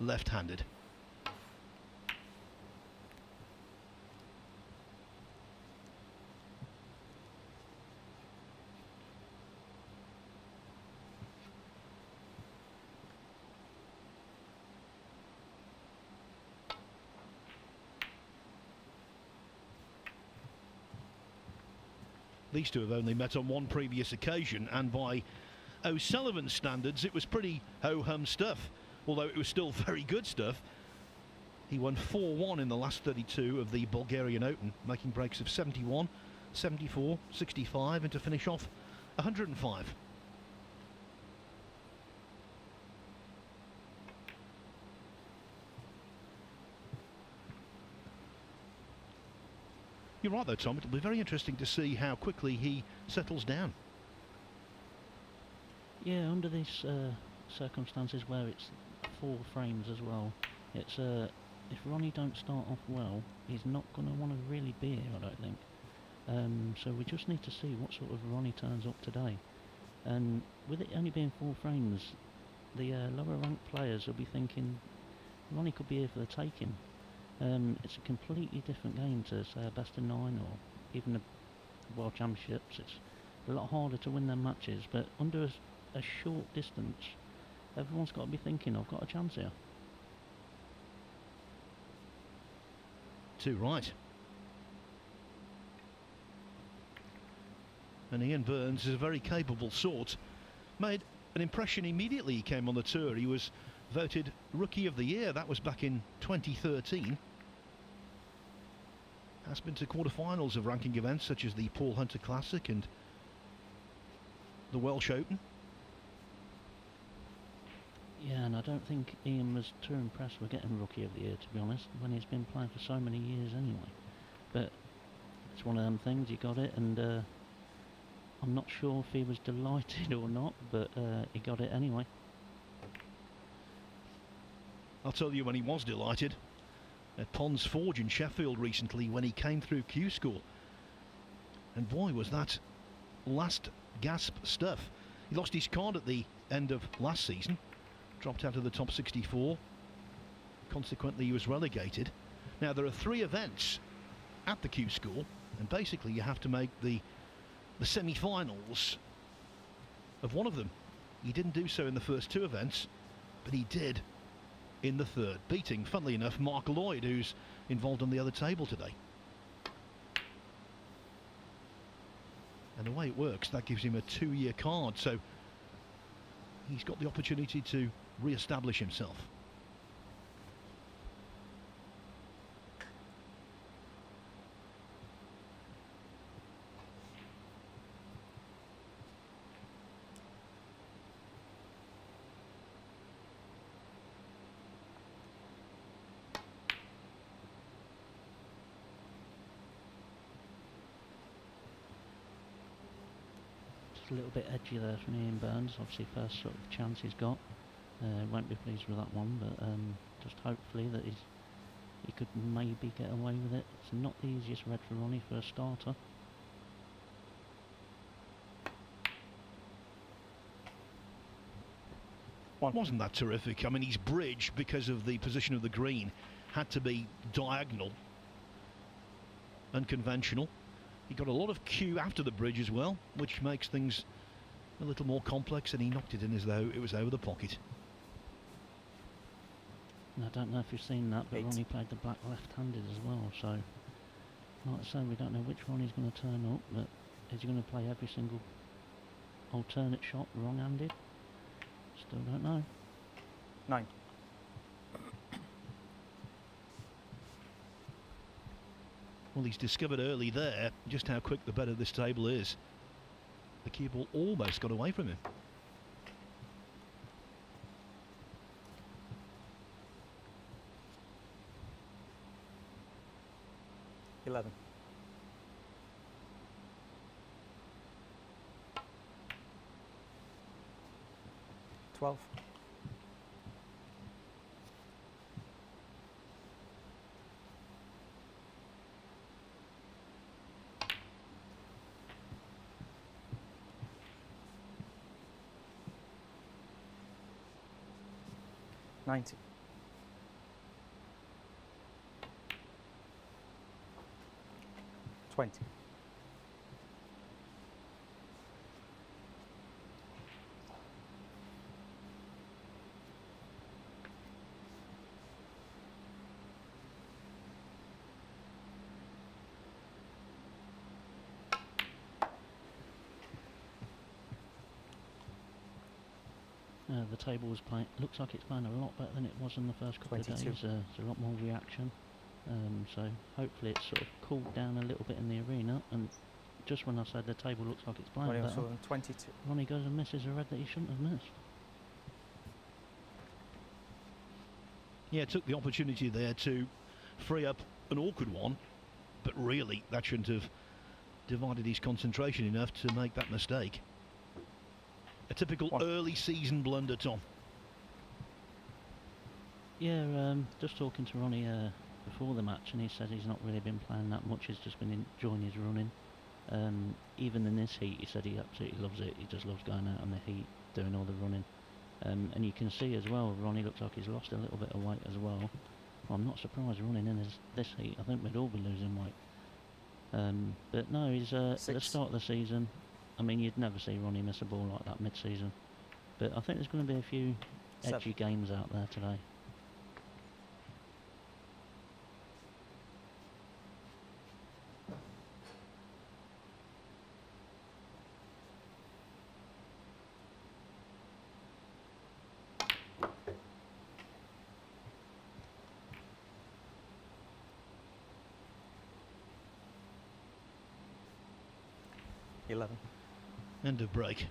left-handed. These two have only met on one previous occasion, and by O'Sullivan's standards, it was pretty ho-hum stuff, although it was still very good stuff. He won 4-1 in the last 32 of the Bulgarian Open, making breaks of 71, 74, 65, and to finish off 105. You're right, though, Tom. It'll be very interesting to see how quickly he settles down. Yeah, under these uh, circumstances where it's four frames as well, it's uh, if Ronnie don't start off well, he's not going to want to really be here, I don't think. Um, so we just need to see what sort of Ronnie turns up today. And with it only being four frames, the uh, lower ranked players will be thinking Ronnie could be here for the taking. Um, it's a completely different game to say a best of nine or even the World Championships. It's a lot harder to win their matches, but under a, a short distance, everyone's got to be thinking, I've got a chance here. Too right. And Ian Burns is a very capable sort. Made an impression immediately he came on the tour. He was voted Rookie of the Year. That was back in 2013 has been to quarterfinals of ranking events such as the Paul Hunter Classic and the Welsh Open. Yeah, and I don't think Ian was too impressed with getting Rookie of the Year, to be honest, when he's been playing for so many years anyway. But it's one of them things, you got it, and uh, I'm not sure if he was delighted or not, but uh, he got it anyway. I'll tell you when he was delighted at Ponds Forge in Sheffield recently when he came through Q School. And boy, was that last gasp stuff. He lost his card at the end of last season, dropped out of the top 64. Consequently, he was relegated. Now, there are three events at the Q School, and basically you have to make the, the semi-finals of one of them. He didn't do so in the first two events, but he did in the third, beating, funnily enough, Mark Lloyd, who's involved on the other table today. And the way it works, that gives him a two-year card, so he's got the opportunity to re-establish himself. a little bit edgy there from Ian Burns. Obviously, first sort of chance he's got. Uh, won't be pleased with that one, but um, just hopefully that he's he could maybe get away with it. It's not the easiest red for Ronnie for a starter. Wasn't that terrific? I mean, he's bridge, because of the position of the green, had to be diagonal, unconventional. He got a lot of cue after the bridge as well, which makes things a little more complex, and he knocked it in as though it was over the pocket. And I don't know if you've seen that, but Eight. Ronnie played the black left-handed as well, so like I say, we don't know which one he's going to turn up, but is he going to play every single alternate shot wrong-handed? Still don't know. Nine. Well, he's discovered early there just how quick the better this table is. The cue ball almost got away from him. Eleven. Twelve. 90. 20. Uh, the table was playing. Looks like it's playing a lot better than it was in the first couple 22. of days. Uh, there's a lot more reaction. Um, so hopefully it's sort of cooled down a little bit in the arena. And just when I said the table looks like it's playing Ronnie better, 22. Ronnie goes and misses a red that he shouldn't have missed. Yeah, took the opportunity there to free up an awkward one, but really that shouldn't have divided his concentration enough to make that mistake. A typical One. early season blunder, Tom. Yeah, um, just talking to Ronnie uh, before the match, and he said he's not really been playing that much. He's just been enjoying his running. Um, even in this heat, he said he absolutely loves it. He just loves going out on the heat, doing all the running. Um, and you can see as well, Ronnie looks like he's lost a little bit of weight as well. well I'm not surprised running in this, this heat. I think we'd all be losing weight. Um, but no, he's uh, at the start of the season. I mean, you'd never see Ronnie miss a ball like that mid-season. But I think there's going to be a few Seven. edgy games out there today. Eleven. End of break.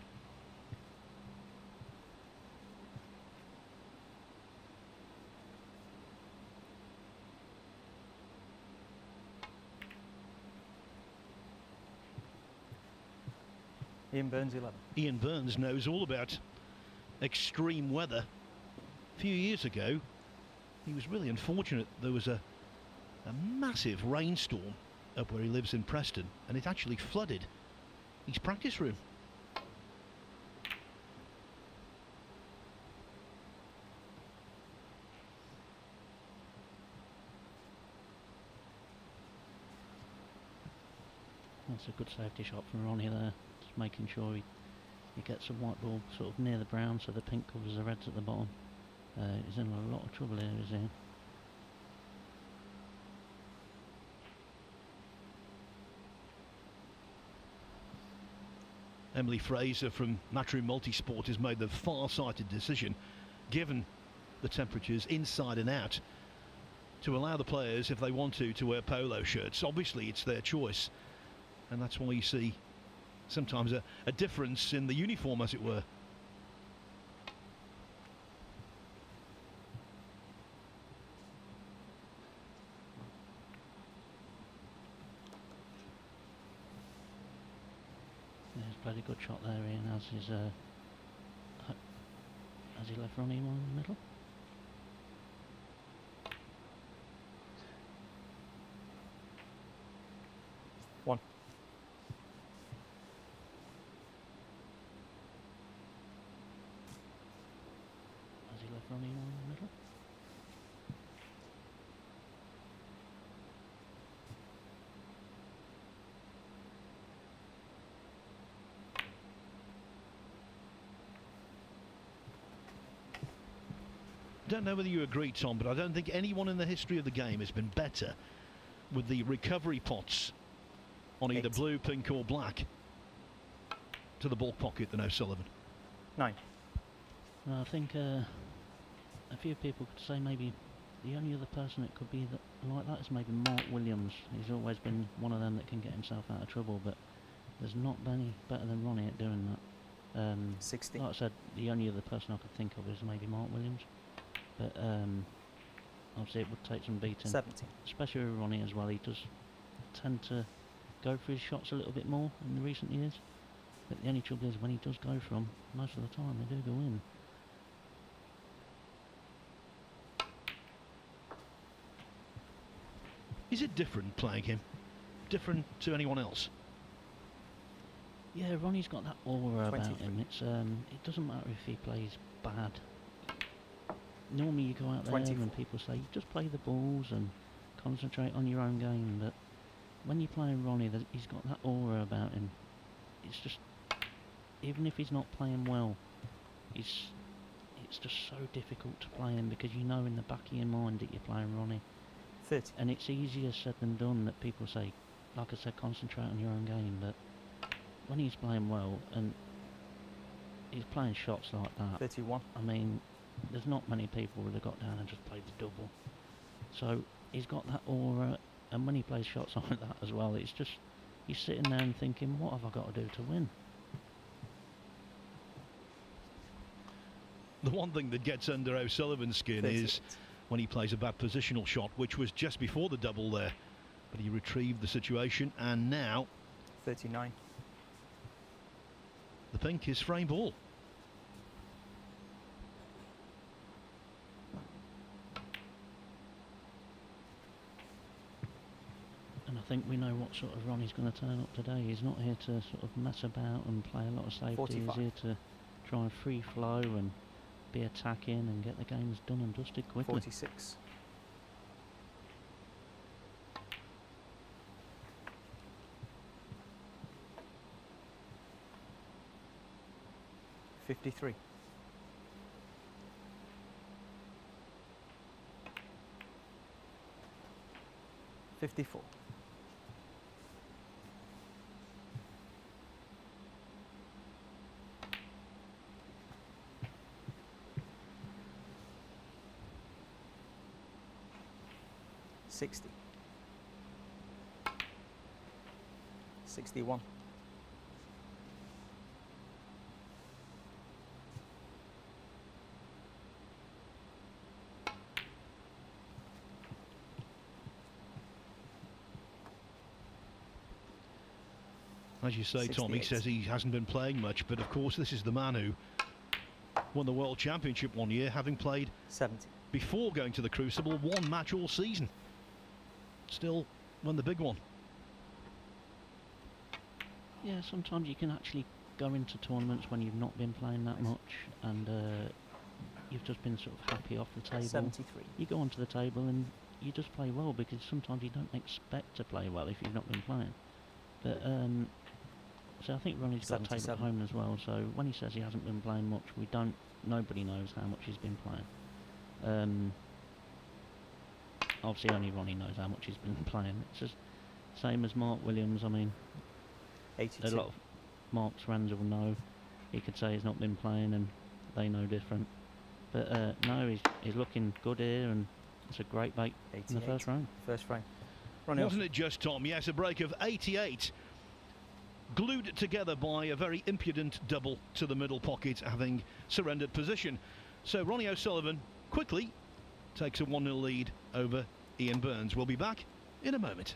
Ian Burns 11. Ian Burns knows all about extreme weather. A few years ago, he was really unfortunate. There was a, a massive rainstorm up where he lives in Preston, and it actually flooded his practice room. That's a good safety shot from Ronnie there. Just making sure he, he gets the white ball sort of near the brown so the pink covers the reds at the bottom. Uh, he's in a lot of trouble here, is he? Emily Fraser from Matchroom Multisport has made the far-sighted decision, given the temperatures inside and out, to allow the players, if they want to, to wear polo shirts. Obviously, it's their choice, and that's why you see sometimes a, a difference in the uniform, as it were. Yeah, he's played a good shot there, Ian, as his uh, hu- has he left Ronnie more in the middle? One. Has he left Ronnie more in the middle? don't know whether you agree, Tom, but I don't think anyone in the history of the game has been better with the recovery pots on either Eight. blue, pink, or black to the ball pocket than O'Sullivan. Nine. I think uh, a few people could say maybe the only other person that could be that, like that is maybe Mark Williams. He's always been one of them that can get himself out of trouble, but there's not many better than Ronnie at doing that. Um, 60. like I said, the only other person I could think of is maybe Mark Williams, but um, obviously it would take some beating, 70. especially with Ronnie as well. He does tend to go for his shots a little bit more in the recent years. But the only trouble is when he does go for 'em, most of the time they do go in. Is it different playing him? Different to anyone else? Yeah, Ronnie's got that aura about him. It's um, it doesn't matter if he plays bad. Normally, you go out there 24. and people say just play the balls and concentrate on your own game. But when you're playing Ronnie, that he's got that aura about him. It's just, even if he's not playing well, he's, it's just so difficult to play him because you know in the back of your mind that you're playing Ronnie. 30. And it's easier said than done that people say, like I said, concentrate on your own game. But when he's playing well and he's playing shots like that, 31. I mean, there's not many people that have got down and just played the double. So he's got that aura, and when he plays shots like that as well, it's just you're sitting there and thinking, what have I got to do to win? The one thing that gets under O'Sullivan's skin 38. is when he plays a bad positional shot, which was just before the double there. But he retrieved the situation, and now 39. the pink is frame ball. And I think we know what sort of Ronnie's going to turn up today. He's not here to sort of mess about and play a lot of safety. 45. He's here to try and free flow and be attacking and get the games done and dusted quickly. 46. Fifty-three. Fifty-four. Sixty. Sixty-one. As you say, Tom, he says he hasn't been playing much, but of course, this is the man who won the World Championship one year, having played Seventy. before going to the Crucible one match all season. Still won the big one. Yeah, sometimes you can actually go into tournaments when you've not been playing that much and uh, you've just been sort of happy off the table. Seventy-three. You go onto the table and you just play well because sometimes you don't expect to play well if you've not been playing. But um, so I think Ronnie's got a table at home as well. So when he says he hasn't been playing much, we don't. Nobody knows how much he's been playing. Um, obviously, only Ronnie knows how much he's been playing. It's just same as Mark Williams. I mean, a lot of Mark's friends will know. He could say he's not been playing, and they know different. But uh, no, he's he's looking good here, and it's a great bait in the first round. First frame. Ronnie Wasn't it just Tom? Yes, a break of 88. Glued together by a very impudent double to the middle pocket, having surrendered position. So Ronnie O'Sullivan quickly takes a 1 0 lead over Ian Burns. We'll be back in a moment.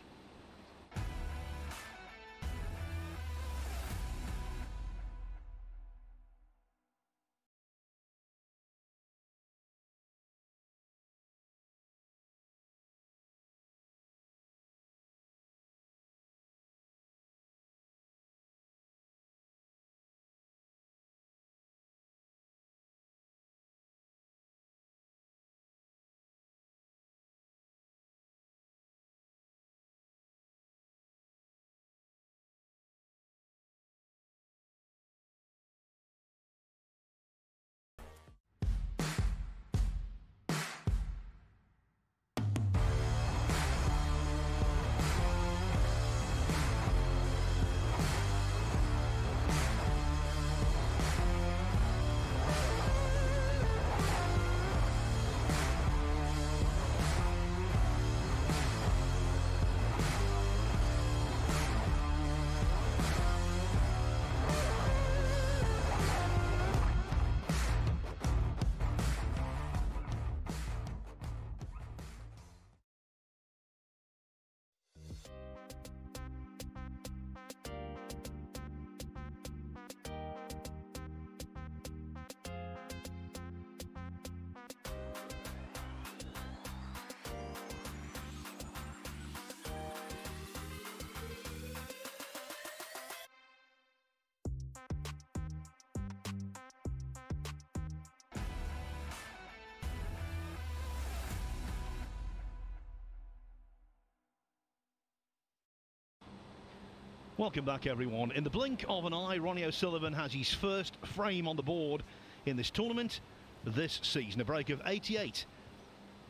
Welcome back, everyone. In the blink of an eye, Ronnie O'Sullivan has his first frame on the board in this tournament this season. A break of 88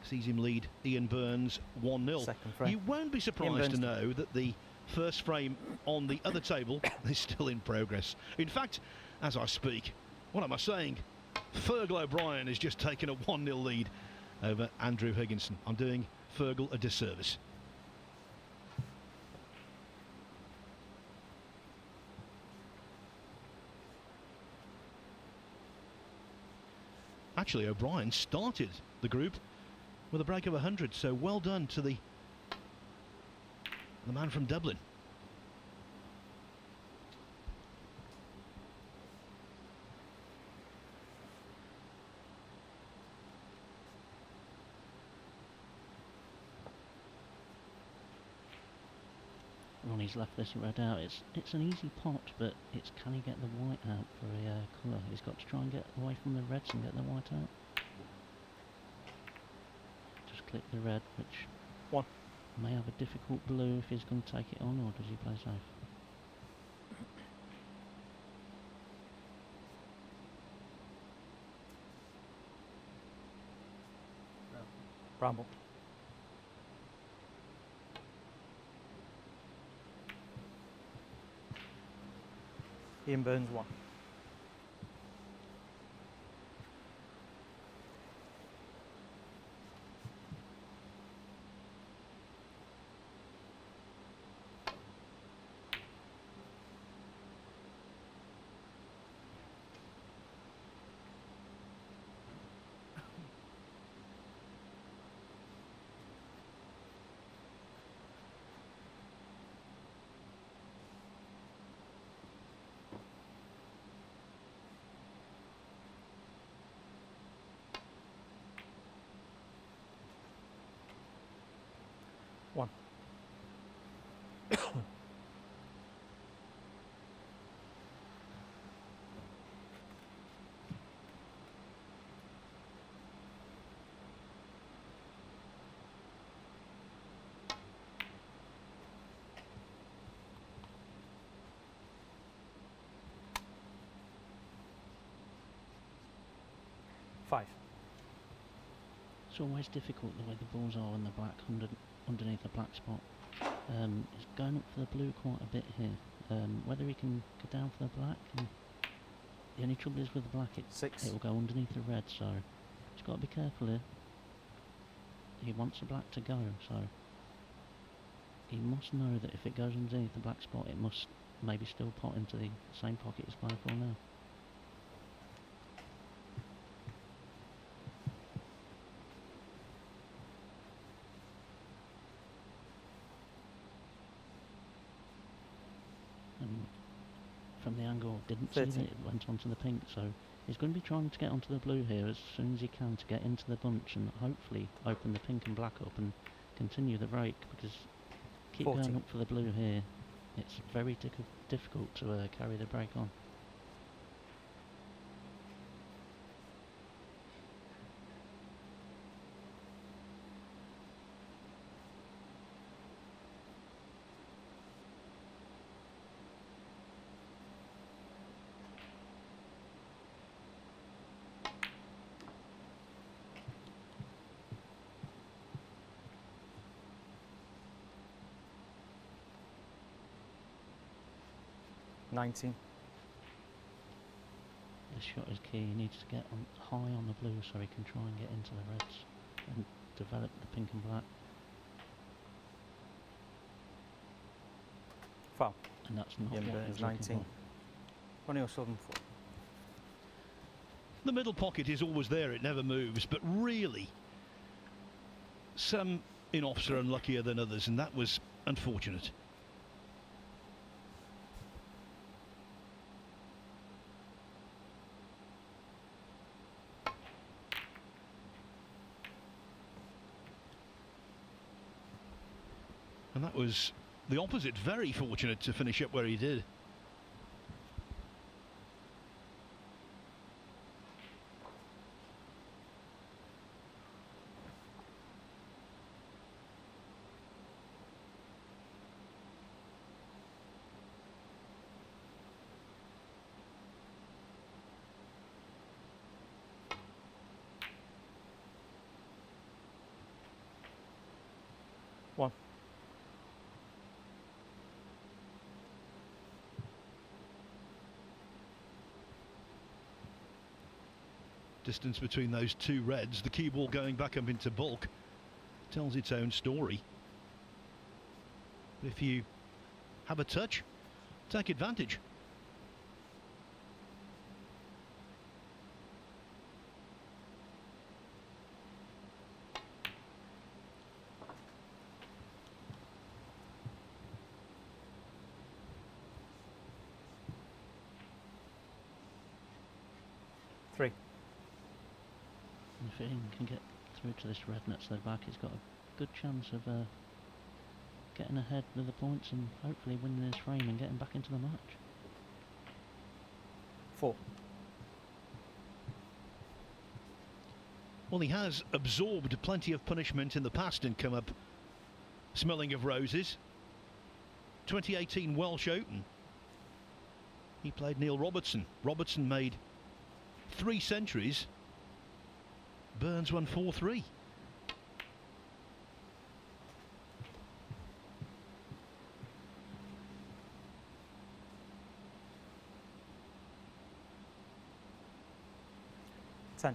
sees him lead Ian Burns 1 0. You won't be surprised to know that the first frame on the other table is still in progress. In fact, as I speak, what am I saying? Fergal O'Brien has just taken a 1 0 lead over Andrew Higginson. I'm doing Fergal a disservice. Actually, O'Brien started the group with a break of 100, so well done to the the man from Dublin. Left this red out. It's it's an easy pot, but it's can he get the white out for a uh, colour? He's got to try and get away from the reds and get the white out. Just click the red, which One. may have a difficult blue if he's going to take it on, or does he play safe? Bramble. Ian Burns one. One. Five. It's always difficult the way the balls are on the black under, underneath the black spot. Um, it's going up for the blue quite a bit here. Um, whether he can go down for the black, and the only trouble is with the black, it, Six. it will go underneath the red, so he's got to be careful here. He wants the black to go, so he must know that if it goes underneath the black spot, it must maybe still pot into the same pocket it's playing for now. and from the didn't see that it went onto the pink so he's going to be trying to get onto the blue here as soon as he can to get into the bunch and hopefully open the pink and black up and continue the break because keep Forty. going up for the blue here. It's very difficult to uh, carry the break on Nineteen. this shot is key he needs to get on high on the blue so he can try and get into the reds and develop the pink and black Foul. and that's not Ian what he Burns looking 19. for. Ronnie O'Sullivan four. The middle pocket is always there, it never moves, but really, some in offs are unluckier than others, and that was unfortunate. Was the opposite, very fortunate to finish up where he did. Distance between those two reds, the cue ball going back up into baulk, tells its own story. If you have a touch, take advantage. Three. And if Ian can get through to this red that's there back, he's got a good chance of uh, getting ahead with the points and hopefully winning this frame and getting back into the match. Four. Well, he has absorbed plenty of punishment in the past and come up smelling of roses. 2018 Welsh Open. He played Neil Robertson. Robertson made three centuries. Burns won 4 3. Ten.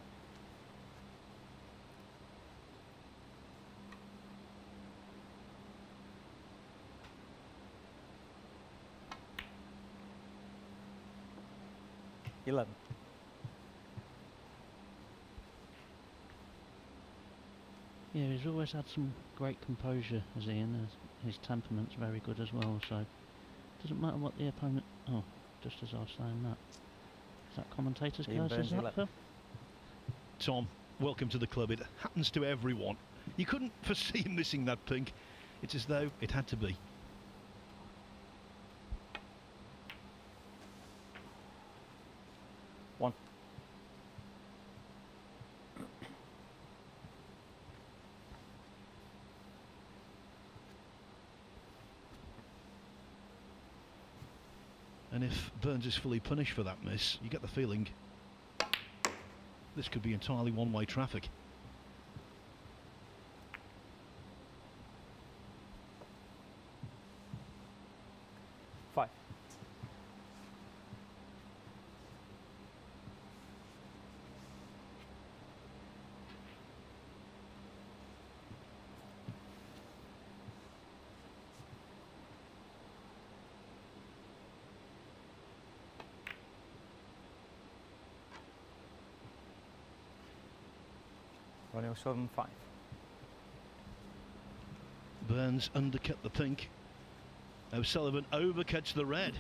Eleven. Yeah, he's always had some great composure as Ian. As his temperament's very good as well, so doesn't matter what the opponent. Oh, just as I was saying that. Is that commentator's Ian curse? Burns, Is that Phil? Tom, welcome to the club. It happens to everyone. You couldn't foresee him missing that pink. It's as though it had to be. And if Burns is fully punished for that miss, you get the feeling this could be entirely one-way traffic. 2005. Burns undercut the pink. O'Sullivan overcuts the red.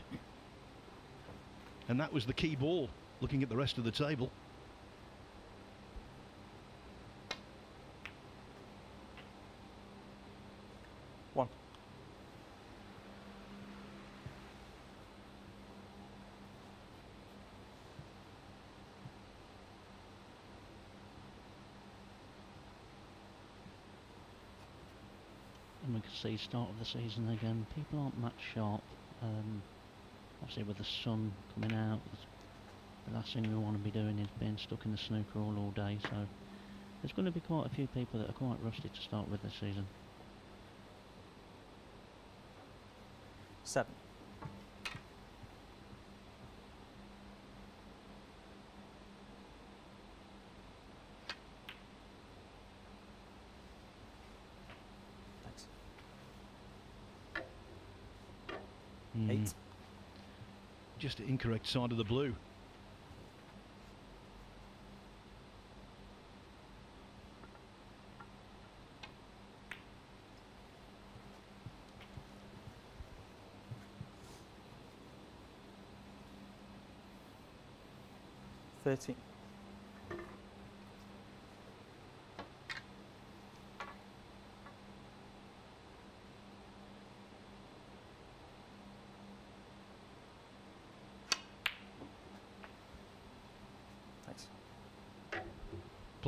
And that was the key ball, looking at the rest of the table. Start of the season again. People aren't much sharp. Um, obviously, with the sun coming out, the last thing we want to be doing is being stuck in the snooker all all day. So there's going to be quite a few people that are quite rusty to start with this season. Seven. Hmm, Eight. Just incorrect side of the blue. Thirteen.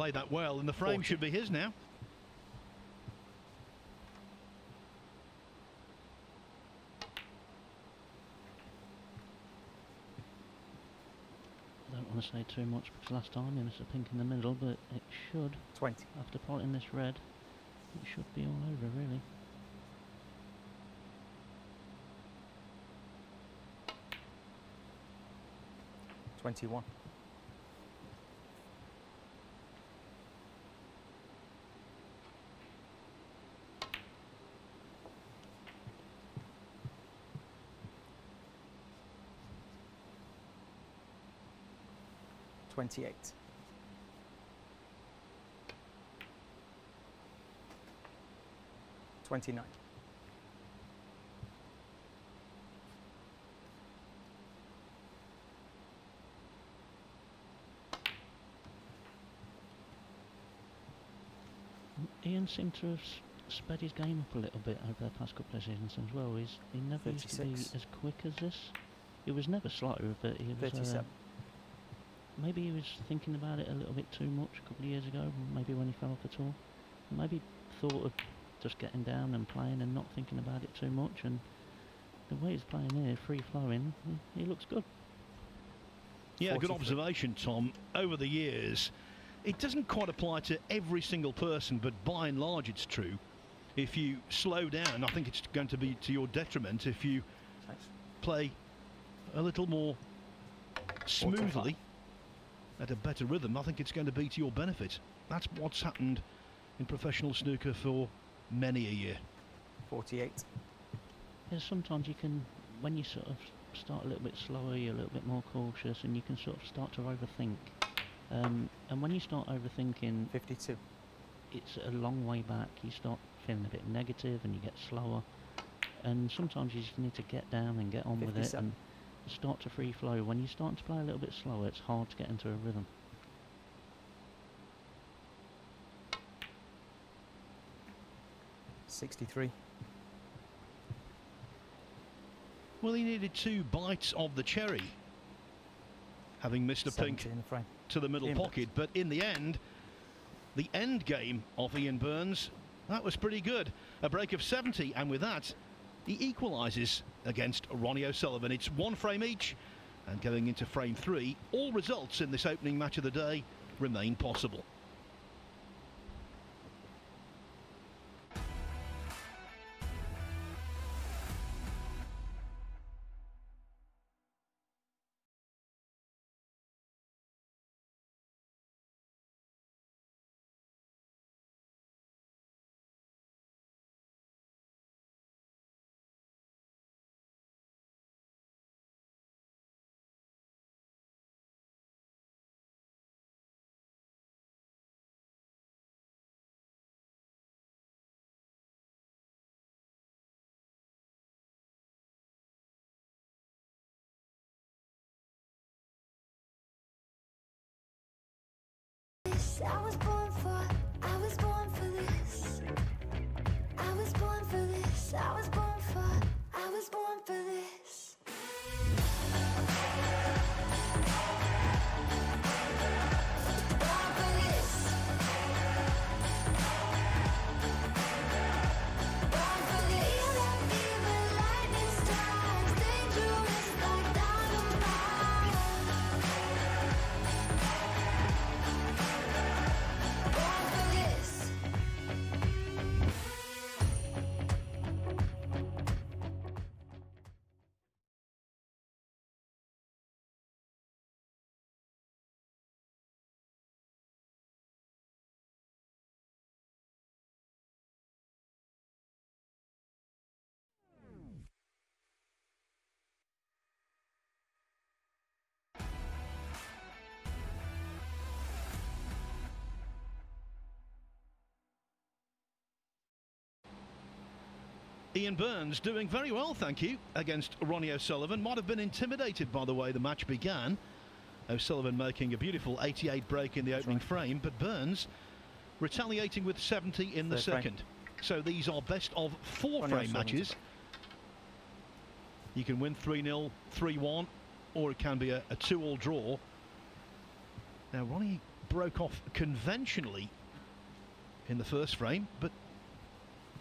played that well, and the frame 40. should be his now. Don't want to say too much because last time you missed a pink in the middle, but it should. 20. After plotting this red, it should be all over, really. Twenty-one. 28. Twenty-nine. Ian seemed to have sped his game up a little bit over the past couple of seasons as well. He's, he never 36. used to be as quick as this. He was never slow, but he was. Uh, 37. Uh, maybe he was thinking about it a little bit too much a couple of years ago. Maybe when he fell off the tour, maybe thought of just getting down and playing and not thinking about it too much. And the way he's playing here, free flowing, he, he looks good. Yeah, good observation, Tom. Over the years, it doesn't quite apply to every single person, but by and large, it's true. If you slow down, I think it's going to be to your detriment. If you play a little more smoothly, at a better rhythm, I think it's going to be to your benefit. That's what's happened in professional snooker for many a year. Forty-eight. Yeah, sometimes you can, when you sort of start a little bit slower, you're a little bit more cautious, and you can sort of start to overthink. Um, and when you start overthinking, Fifty-two. it's a long way back. You start feeling a bit negative, and you get slower. And sometimes you just need to get down and get on with it 57. and start to free flow. When you start to play a little bit slower, it's hard to get into a rhythm. Sixty-three. Well, he needed two bites of the cherry, having missed a pink in the frame. to the middle Ian pocket. But in the end, the end game of Ian Burns, that was pretty good. A break of 70, and with that, he equalises against Ronnie O'Sullivan. It's one frame each, and going into frame three, all results in this opening match of the day remain possible. I was born for, I was born for this. I was born for this. I was born Ian Burns doing very well, thank you, against Ronnie O'Sullivan. Might have been intimidated by the way the match began. O'Sullivan making a beautiful 88 break in the opening frame, but Burns retaliating with 70 in the Third frame. second. So these are best of four Ronnie frame matches. You can win 3 0, 3 1, or it can be a, a 2 all draw. Now, Ronnie broke off conventionally in the first frame, but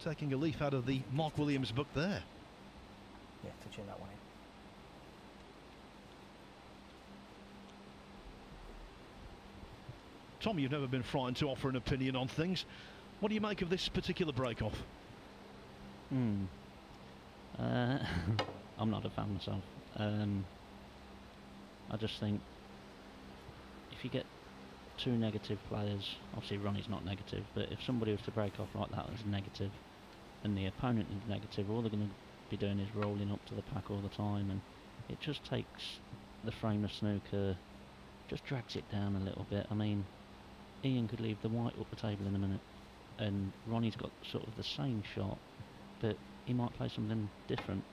taking a leaf out of the Mark Williams book there. Yeah, touching that one in. Tom, you've never been frightened to offer an opinion on things. What do you make of this particular break off? Hmm. Uh, I'm not a fan myself. Um, I just think if you get two negative players, obviously Ronnie's not negative, but if somebody was to break off like that as negative, and the opponent is negative, all they're going to be doing is rolling up to the pack all the time, and it just takes the frame of snooker, just drags it down a little bit. I mean, Ian could leave the white up the table in a minute, and Ronnie's got sort of the same shot, but he might play something different.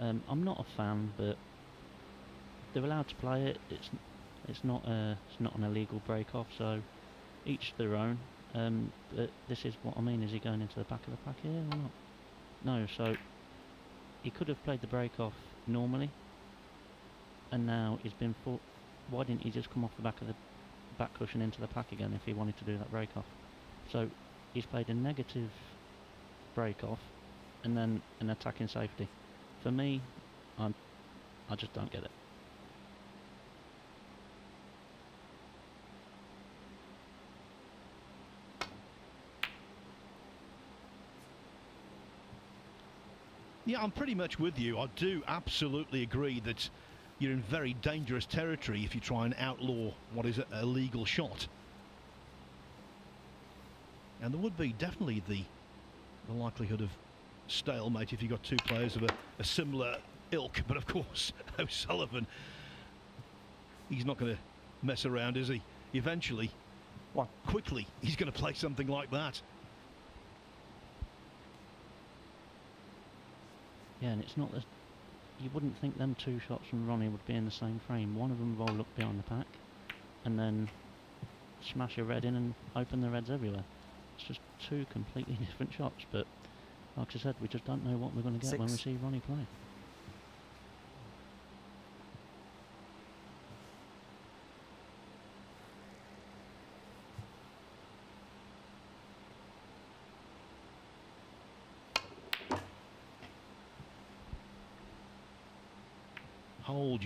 Um, I'm not a fan, but they're allowed to play it. It's it's not a it's not an illegal break off, so each their own. Um, but this is what I mean. Is he going into the back of the pack here or not? No. So he could have played the break off normally, and now he's been for. Why didn't he just come off the back of the back cushion into the pack again if he wanted to do that break off? So he's played a negative break off, and then an attacking safety. For me, I'm I just don't get it. Yeah, I'm pretty much with you. I do absolutely agree that you're in very dangerous territory if you try and outlaw what is a, legal shot. And there would be definitely the the likelihood of stalemate if you got two players of a, a similar ilk. But of course, O'Sullivan, he's not going to mess around, is he? Eventually, One. quickly, he's going to play something like that. Yeah, and it's not that you wouldn't think them two shots from Ronnie would be in the same frame. One of them roll up behind the pack, and then smash a red in and open the reds everywhere. It's just two completely different shots. But like I said, we just don't know what we're going to get when we see Ronnie play.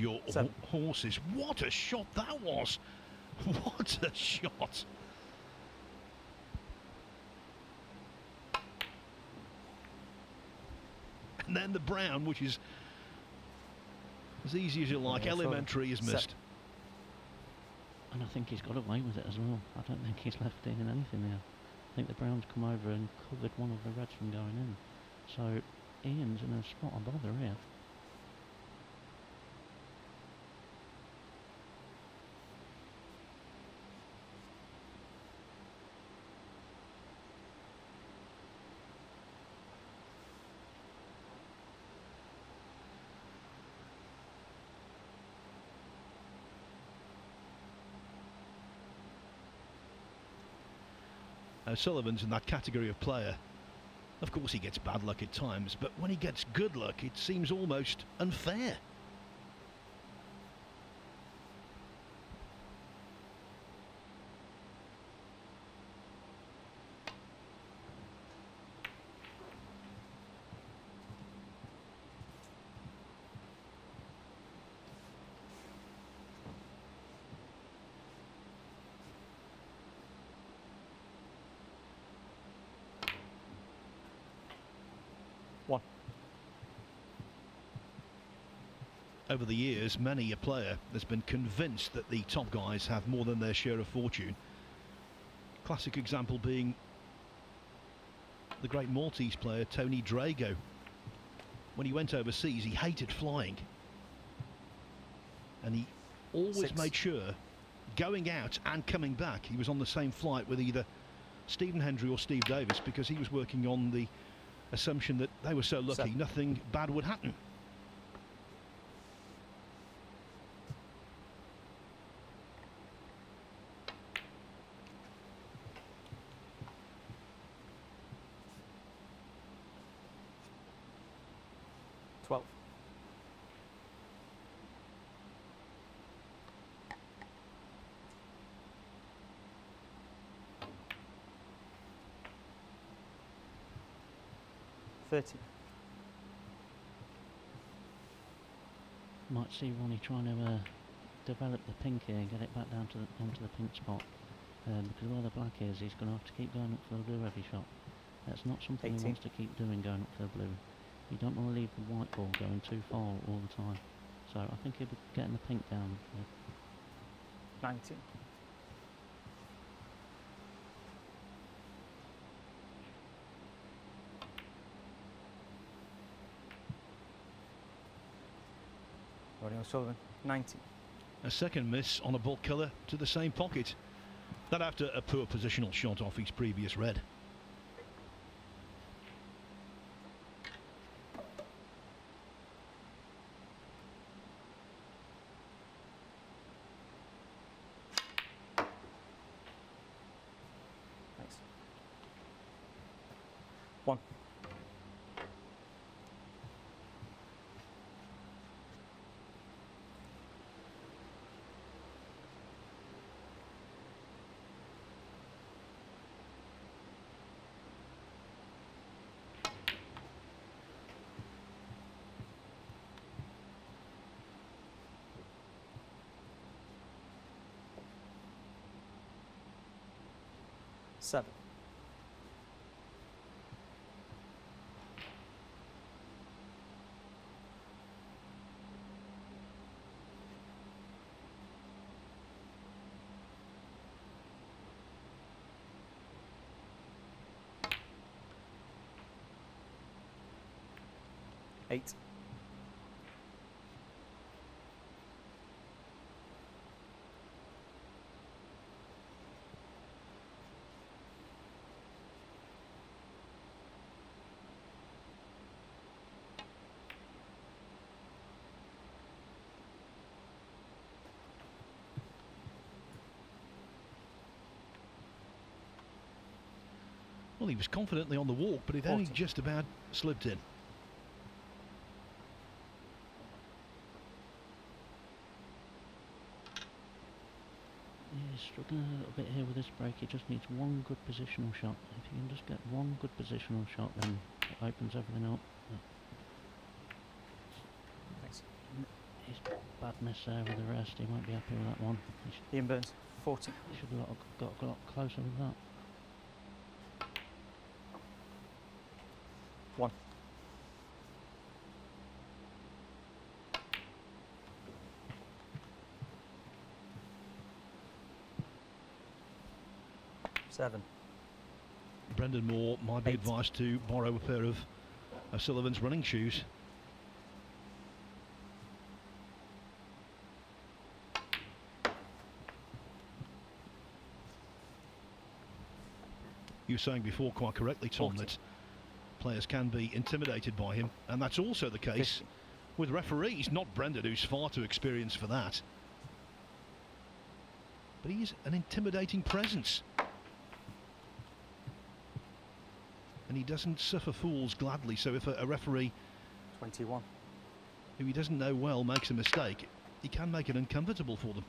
Your Seven. horses. What a shot that was! What a shot! And then the brown, which is as easy as you like, elementary, is missed. And I think he's got away with it as well. I don't think he's left in anything there. I think the Browns come over and covered one of the Reds from going in. So Ian's in a spot of bother here. O'Sullivan's in that category of player. Of course, he gets bad luck at times, but when he gets good luck, it seems almost unfair. Over the years, many a player has been convinced that the top guys have more than their share of fortune. Classic example being the great Maltese player Tony Drago. When he went overseas, he hated flying. And he always Six. made sure, going out and coming back, he was on the same flight with either Stephen Hendry or Steve Davis because he was working on the assumption that they were so lucky Seven. nothing bad would happen. Twelve. Thirty. Might see Ronnie trying to uh, develop the pink here and get it back down to the, onto the pink spot. Um, because where the black is, he's going to have to keep going up for the blue every shot. That's not something he wants to keep doing, going up for the blue. You don't want to leave the white ball going too far all the time. So I think he'll be getting the pink down. Here. 19. Ronnie O'Sullivan, 19. A second miss on a ball killer to the same pocket. That after a poor positional shot off his previous red. 7. Eight. Well, he was confidently on the walk, but it only just about slipped in. Yeah, he's struggling a little bit here with this break. He just needs one good positional shot. If you can just get one good positional shot, then it opens everything up. But Thanks. He's bad miss there with the rest. He won't be happy with that one. He, sh- Ian Burns, 40. he should have got, got a lot closer with that. One. Seven. Brendan Moore might be Eight. advised to borrow a pair of uh, O'Sullivan's running shoes. You were saying before quite correctly, Tom, Forty. that players can be intimidated by him, and that's also the case with referees, not Brendan, who's far too experienced for that. But he's an intimidating presence. And he doesn't suffer fools gladly, so if a, a referee 21. who he doesn't know well makes a mistake, he can make it uncomfortable for them.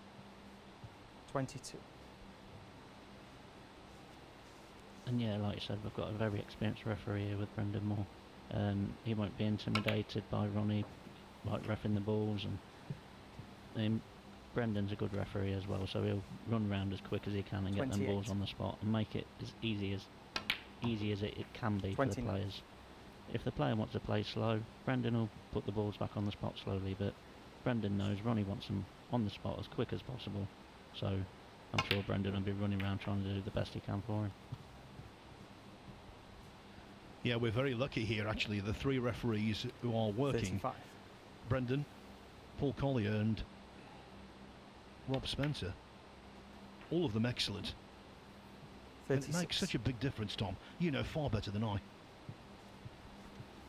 22. And yeah, like you said, we've got a very experienced referee here with Brendan Moore. Um, he won't be intimidated by Ronnie, like refing the balls, and um, Brendan's a good referee as well, so he'll run around as quick as he can and get them balls on the spot and make it as easy as easy as it, it can be for the players. If the player wants to play slow, Brendan will put the balls back on the spot slowly, but Brendan knows Ronnie wants them on the spot as quick as possible, so I'm sure Brendan will be running around trying to do the best he can for him. Yeah, we're very lucky here, actually. The three referees who are working 35. Brendan, Paul Collier, and Rob Spencer. All of them excellent. And it makes such a big difference, Tom. You know far better than I.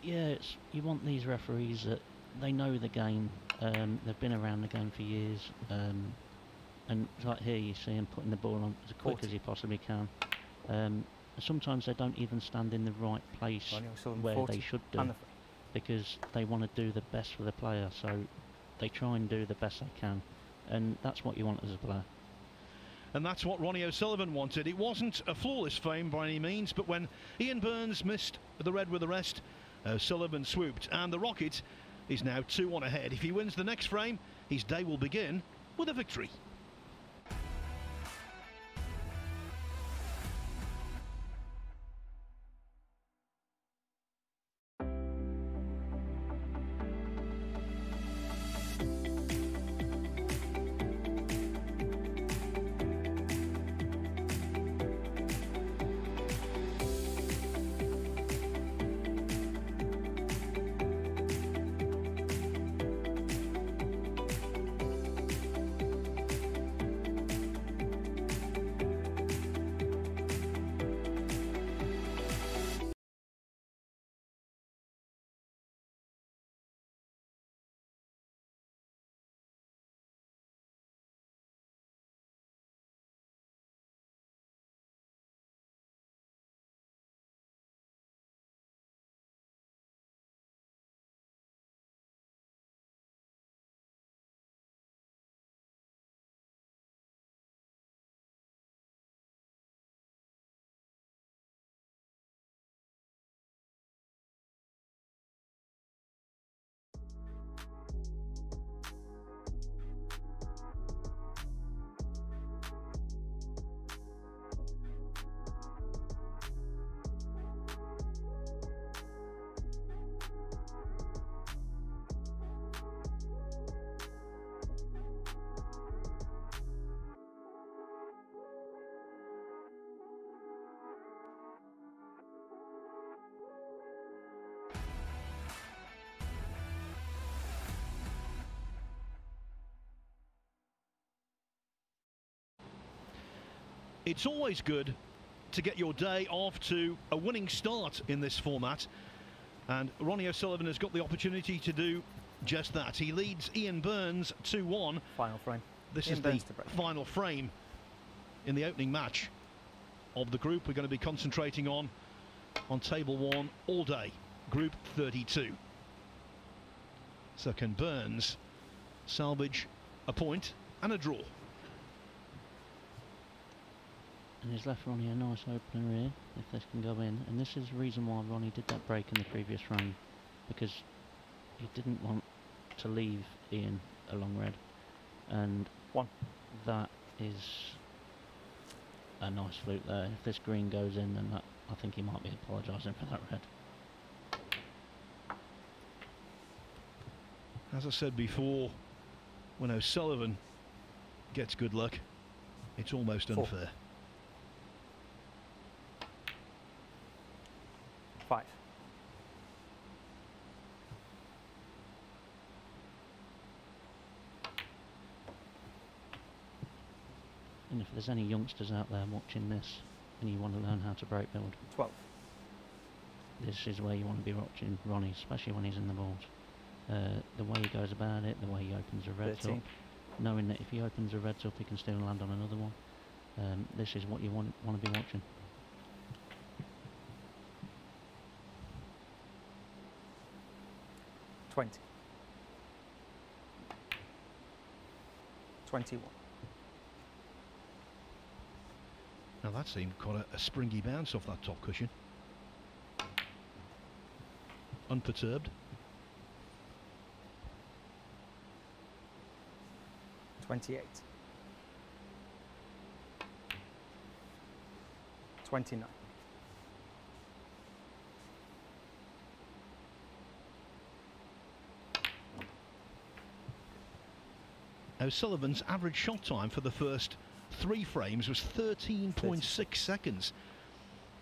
Yeah, it's, you want these referees that they know the game. Um, they've been around the game for years, um, and like here you see him putting the ball on as quick as he possibly can. Um, sometimes they don't even stand in the right place where 40. they should do And the because they want to do the best for the player. So they try and do the best they can, and that's what you want as a player. And that's what Ronnie O'Sullivan wanted. It wasn't a flawless frame by any means, but when Ian Burns missed the red with the rest, O'Sullivan swooped, and the Rocket is now 2 1 ahead. If he wins the next frame, his day will begin with a victory. It's always good to get your day off to a winning start in this format. And Ronnie O'Sullivan has got the opportunity to do just that. He leads Ian Burns 2 1. Final frame. This Ian is Burns the final frame in the opening match of the group we're going to be concentrating on on table one all day, group 32. So can Burns salvage a point and a draw? And he's left Ronnie a nice opener here, if this can go in. And this is the reason why Ronnie did that break in the previous run, because he didn't want to leave Ian a long red. And One. that is a nice fluke there. If this green goes in, then that, I think he might be apologising for that red. As I said before, when O'Sullivan gets good luck, it's almost Four. Unfair. Five. And if there's any youngsters out there watching this and you want to learn how to break build, Twelve. this is where you want to be watching Ronnie, especially when he's in the balls. Uh, the way he goes about it, the way he opens reds up, Thirteen. knowing that if he opens a red up, he can still land on another one. Um, this is what you want want to be watching. Twenty. Twenty-one. Now that seemed quite a, a springy bounce off that top cushion. Unperturbed. Twenty-eight. Twenty-nine. O'Sullivan's average shot time for the first three frames was 13.6 seconds.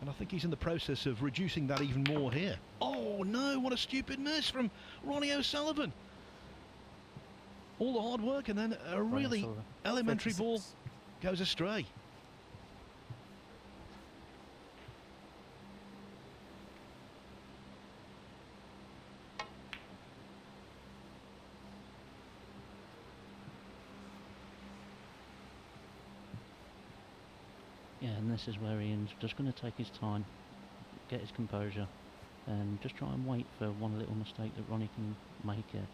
And I think he's in the process of reducing that even more here. Oh no, what a stupid miss from Ronnie O'Sullivan. All the hard work and then a really elementary ball goes astray. This is where Ian's just going to take his time, get his composure, and just try and wait for one little mistake that Ronnie can make here.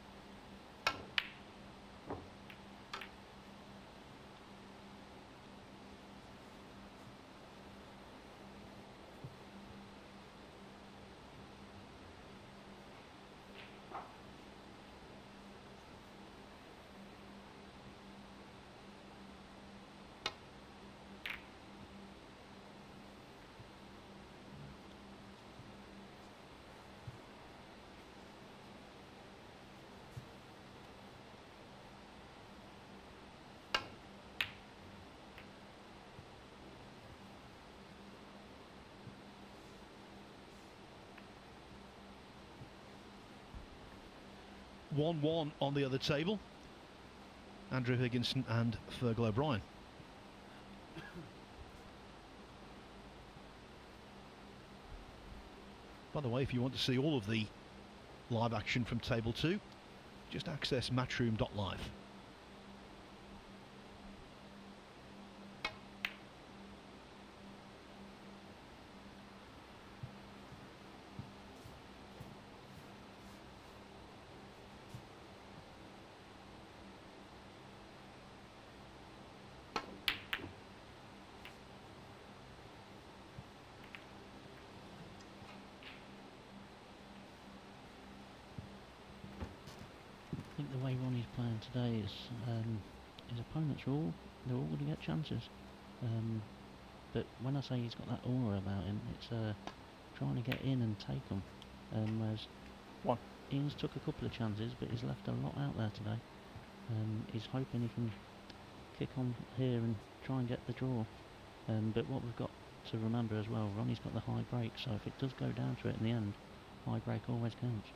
One-one on the other table. Andrew Higginson and Fergal O'Brien. By the way, if you want to see all of the live action from Table 2, just access matchroom.live. I think the way Ronnie's playing today is um, are all they're all going to get chances. Um, but when I say he's got that aura about him, it's uh, trying to get in and take them. Um, whereas One. Ian's took a couple of chances, but he's left a lot out there today. Um, he's hoping he can kick on here and try and get the draw. Um, but what we've got to remember as well, Ronnie's got the high break, so if it does go down to it in the end, high break always counts.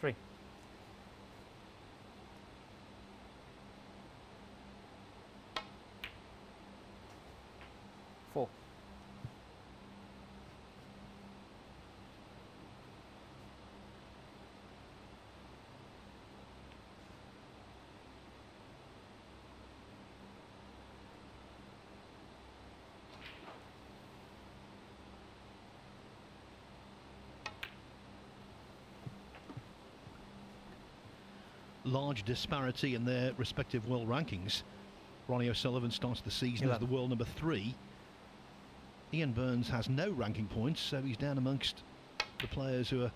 Three. Four. Large disparity in their respective world rankings. Ronnie O'Sullivan starts the season as the world number three. Ian Burns has no ranking points, so he's down amongst the players who are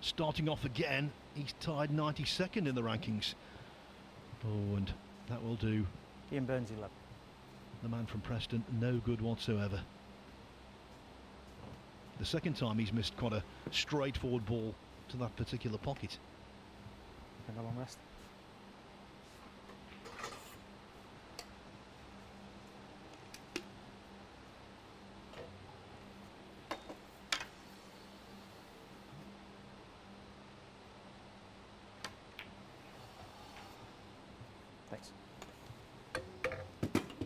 starting off again. He's tied 92nd in the rankings. Oh, and that will do Ian Burns 11. the man from Preston no good whatsoever. The second time he's missed quite a straightforward ball to that particular pocket. And a long rest. Thanks.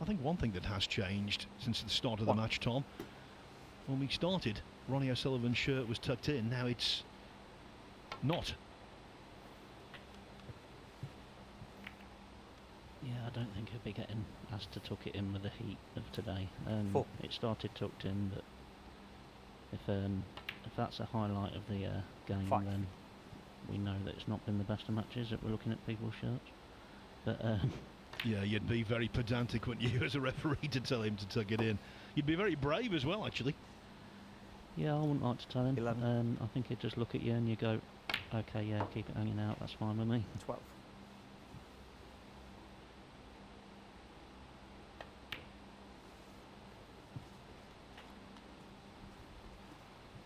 I think one thing that has changed since the start of the What? match, Tom, when we started, Ronnie O'Sullivan's shirt was tucked in. Now it's not. Yeah, I don't think he'll be getting asked to tuck it in with the heat of today. Um, Four. It started tucked in, but if um, if that's a highlight of the uh, game, Five. then we know that it's not been the best of matches that we're looking at people's shirts. But um, Yeah, you'd be very pedantic, wouldn't you, as a referee, to tell him to tuck it in. You'd be very brave as well, actually. yeah, I wouldn't like to tell him. Eleven. Um, I think he'd just look at you and you go, okay, yeah, keep it hanging out. That's fine with me. 12.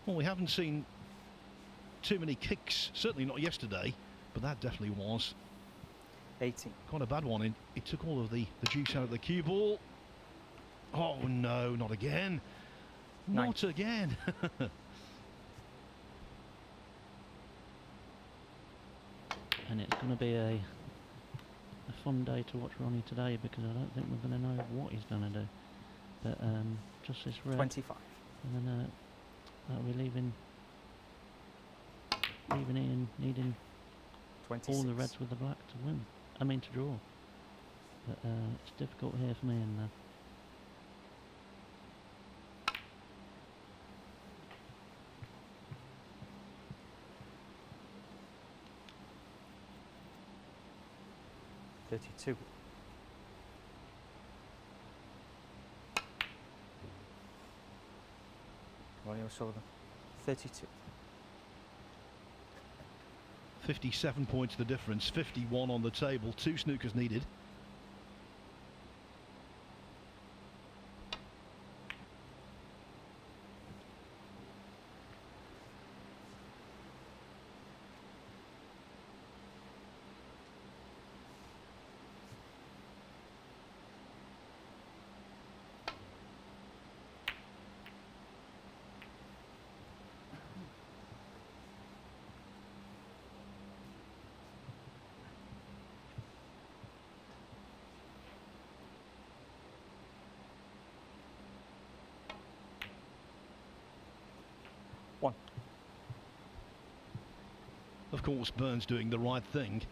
Well, we haven't seen too many kicks, certainly not yesterday, but that definitely was 18. quite a bad one. It, it took all of the, the juice out of the cue ball. Oh no, not again. Nine. Not again. and it's going to be a a fun day to watch Ronnie today because I don't think we're going to know what he's going to do. But um, just this red, 25. and then uh, that'll be leaving leaving Ian needing 26. all the reds with the black to win. I mean to draw. But uh, it's difficult here for me and. Uh, Thirty-two. Ronnie O'Sullivan. Thirty-two. 57 points the difference, 51 on the table, two snookers needed. Of course, Burns doing the right thing,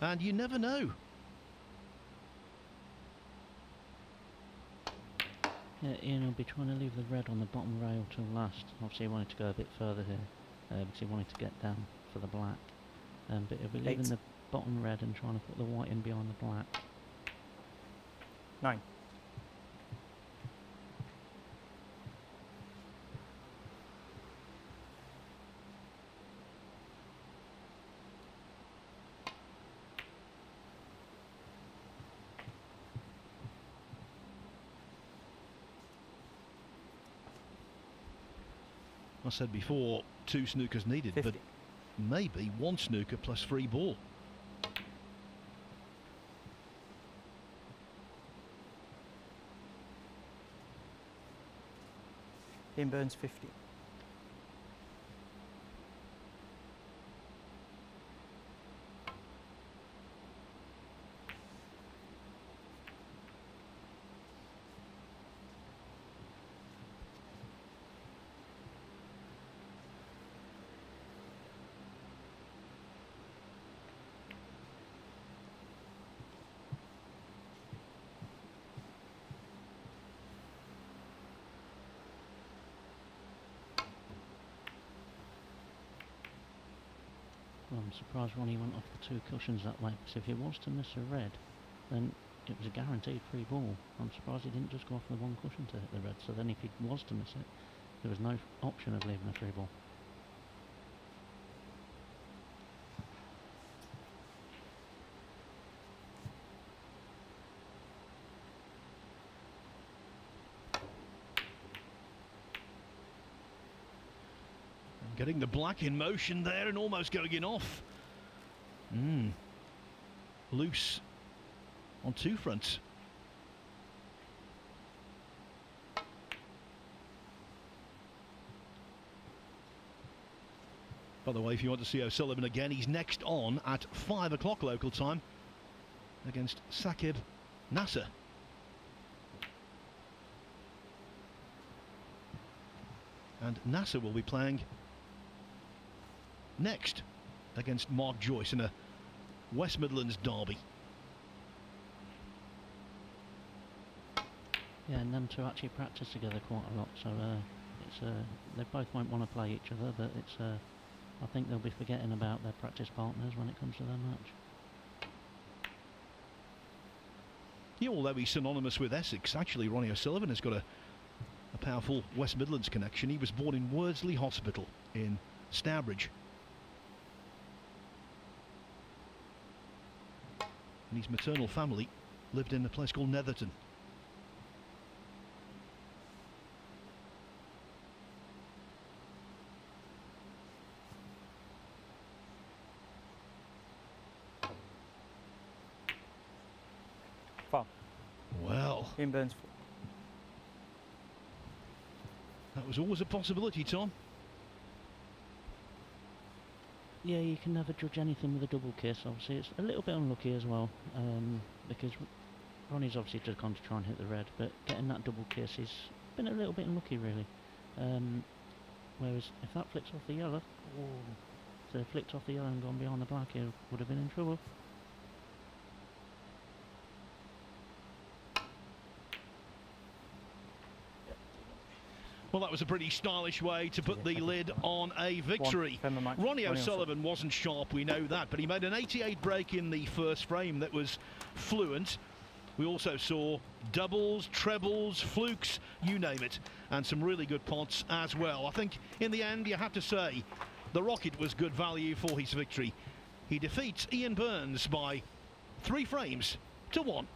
and you never know. yeah, Ian will be trying to leave the red on the bottom rail till last. Obviously, he wanted to go a bit further here uh, because he wanted to get down for the black. Um, but he'll be leaving Eight. the bottom red and trying to put the white in behind the black. Nine. I said before, two snookers needed, 50. but maybe one snooker plus free ball. Ian Burns 50. I'm surprised Ronnie went off the two cushions that way, because if he was to miss a red, then it was a guaranteed free ball. I'm surprised he didn't just go off the one cushion to hit the red, so then if he was to miss it, there was no option of leaving a free ball. Getting the black in motion there and almost going in off. Mm. Loose on two fronts. By the way, if you want to see O'Sullivan again, he's next on at 5 o'clock local time against Saqib Nasir. And Nasir will be playing next against Mark Joyce in a West Midlands derby. Yeah, and them two actually practice together quite a lot, so uh, it's uh, they both won't want to play each other, but it's uh, I think they'll be forgetting about their practice partners when it comes to their match. Yeah, although he's synonymous with Essex, actually Ronnie O'Sullivan has got a, a powerful West Midlands connection. He was born in Wordsley Hospital in Stourbridge. And his maternal family lived in a place called Netherton. Foul. Well, Ian Burns. that was always a possibility, Tom. Yeah, you can never judge anything with a double kiss. Obviously, it's a little bit unlucky as well um, because Ronnie's obviously just gone to try and hit the red, but getting that double kiss has been a little bit unlucky, really. Um, whereas if that flicks off the yellow, oh, they flicked off the yellow and gone behind the black, it would have been in trouble. Well, that was a pretty stylish way to put the lid on a victory. One, Pember Mike- Ronnie Ronnie O'Sullivan wasn't sharp, we know that, but he made an 88 break in the first frame that was fluent. We also saw doubles, trebles, flukes, you name it, and some really good pots as well. I think in the end, you have to say, the Rocket was good value for his victory. He defeats Ian Burns by three frames to one.